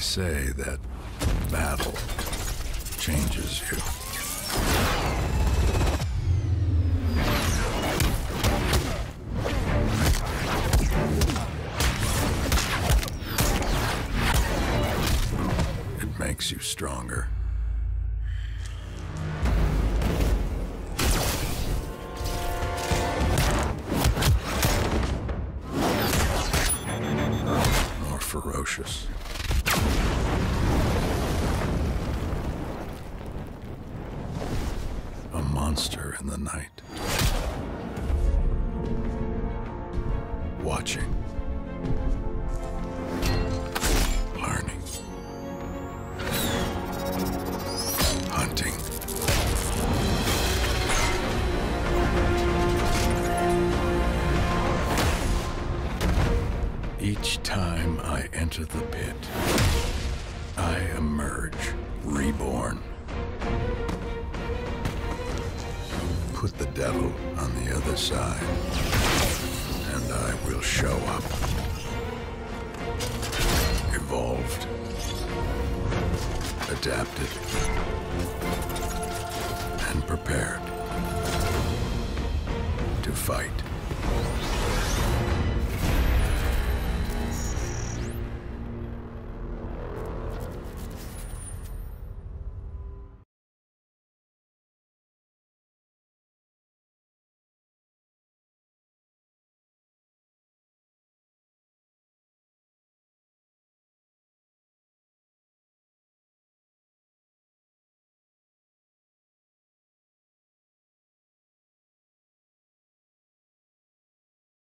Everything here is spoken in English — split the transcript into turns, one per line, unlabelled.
say that battle changes you. It makes you stronger. More ferocious. A monster in the night. Watching. Each time I enter the pit, I emerge reborn. Put the devil on the other side, and I will show up. Evolved. Adapted. And prepared to fight.